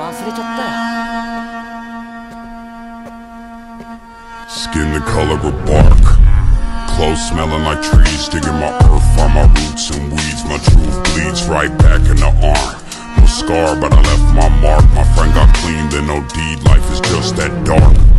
忘れちゃったよ Skin the color of bark. Clothes smelling like trees. Digging my earth, from my roots and weeds. My truth bleeds right back in the arm. No scar, but I left my mark. My friend got clean, then no deed. Life is just that dark.